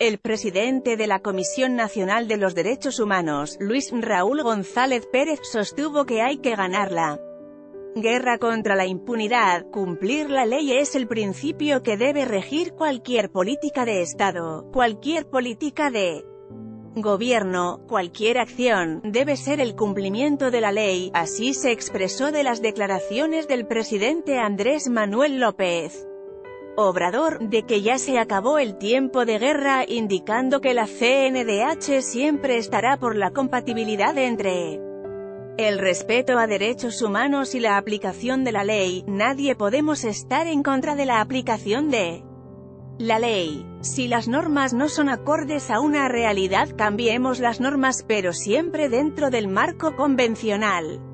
El presidente de la Comisión Nacional de los Derechos Humanos, Luis Raúl González Pérez, sostuvo que hay que ganarla guerra contra la impunidad, cumplir la ley es el principio que debe regir cualquier política de Estado, cualquier política de gobierno, cualquier acción, debe ser el cumplimiento de la ley, así se expresó de las declaraciones del presidente Andrés Manuel López. Obrador, de que ya se acabó el tiempo de guerra, indicando que la CNDH siempre estará por la compatibilidad entre el respeto a derechos humanos y la aplicación de la ley, nadie podemos estar en contra de la aplicación de la ley. Si las normas no son acordes a una realidad cambiemos las normas pero siempre dentro del marco convencional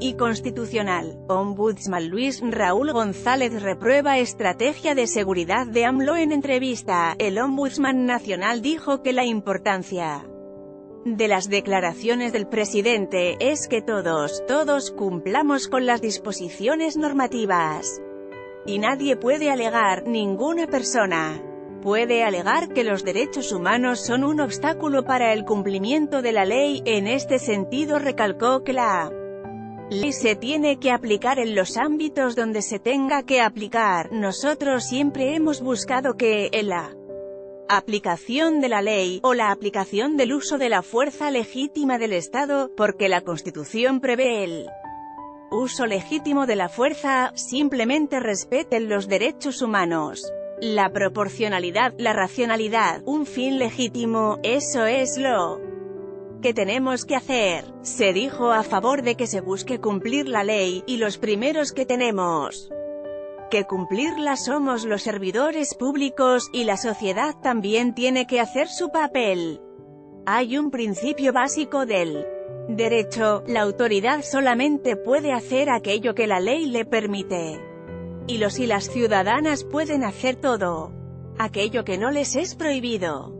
y constitucional. Ombudsman Luis Raúl González reprueba estrategia de seguridad de AMLO en entrevista. El Ombudsman Nacional dijo que la importancia de las declaraciones del presidente es que todos, todos cumplamos con las disposiciones normativas. Y nadie puede alegar, ninguna persona, puede alegar que los derechos humanos son un obstáculo para el cumplimiento de la ley, en este sentido recalcó que la ley se tiene que aplicar en los ámbitos donde se tenga que aplicar. Nosotros siempre hemos buscado que, en la aplicación de la ley, o la aplicación del uso de la fuerza legítima del Estado, porque la Constitución prevé el uso legítimo de la fuerza, simplemente respeten los derechos humanos. La proporcionalidad, la racionalidad, un fin legítimo, eso es lo que tenemos que hacer. Se dijo a favor de que se busque cumplir la ley, y los primeros que tenemos que cumplirla somos los servidores públicos, y la sociedad también tiene que hacer su papel. Hay un principio básico del derecho, la autoridad solamente puede hacer aquello que la ley le permite. Y los y las ciudadanas pueden hacer todo aquello que no les es prohibido.